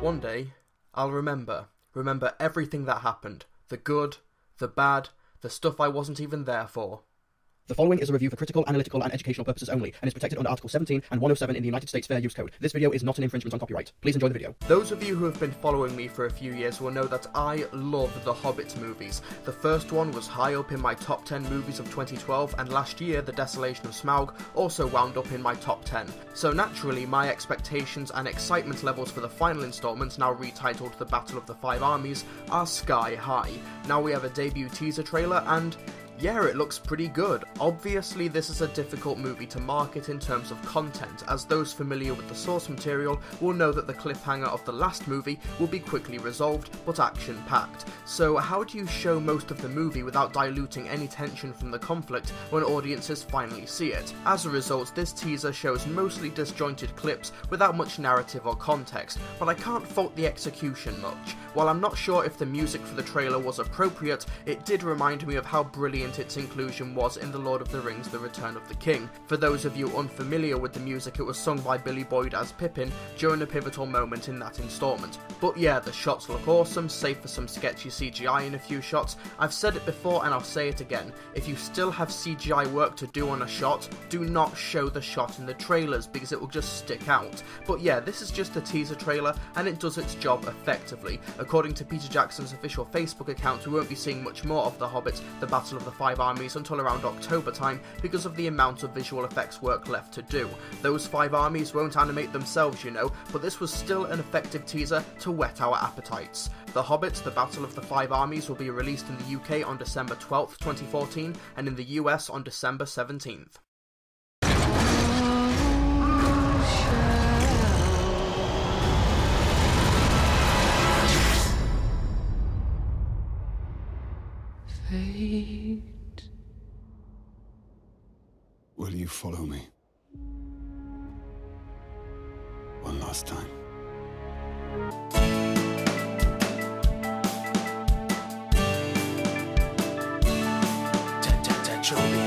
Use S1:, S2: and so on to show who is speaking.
S1: One day, I'll remember. Remember everything that happened the good, the bad, the stuff I wasn't even there for.
S2: The following is a review for critical, analytical, and educational purposes only, and is protected under Article 17 and 107 in the United States Fair Use Code. This video is not an infringement on copyright. Please enjoy the video.
S1: Those of you who have been following me for a few years will know that I love the Hobbit movies. The first one was high up in my top 10 movies of 2012, and last year, The Desolation of Smaug also wound up in my top 10. So naturally, my expectations and excitement levels for the final installment, now retitled The Battle of the Five Armies, are sky high. Now we have a debut teaser trailer, and yeah, it looks pretty good. Obviously, this is a difficult movie to market in terms of content, as those familiar with the source material will know that the cliffhanger of the last movie will be quickly resolved, but action packed. So, how do you show most of the movie without diluting any tension from the conflict when audiences finally see it? As a result, this teaser shows mostly disjointed clips without much narrative or context, but I can't fault the execution much. While I'm not sure if the music for the trailer was appropriate, it did remind me of how brilliant its inclusion was in The Lord of the Rings The Return of the King. For those of you unfamiliar with the music, it was sung by Billy Boyd as Pippin during a pivotal moment in that installment. But yeah, the shots look awesome, save for some sketchy CGI in a few shots. I've said it before and I'll say it again. If you still have CGI work to do on a shot, do not show the shot in the trailers because it will just stick out. But yeah, this is just a teaser trailer and it does its job effectively. According to Peter Jackson's official Facebook account, we won't be seeing much more of The Hobbit, The Battle of the five armies until around October time because of the amount of visual effects work left to do. Those five armies won't animate themselves, you know, but this was still an effective teaser to whet our appetites. The Hobbit, The Battle of the Five Armies will be released in the UK on December 12th, 2014, and in the US on December 17th.
S3: Fate. Will you follow me? One last time.
S4: Chobi,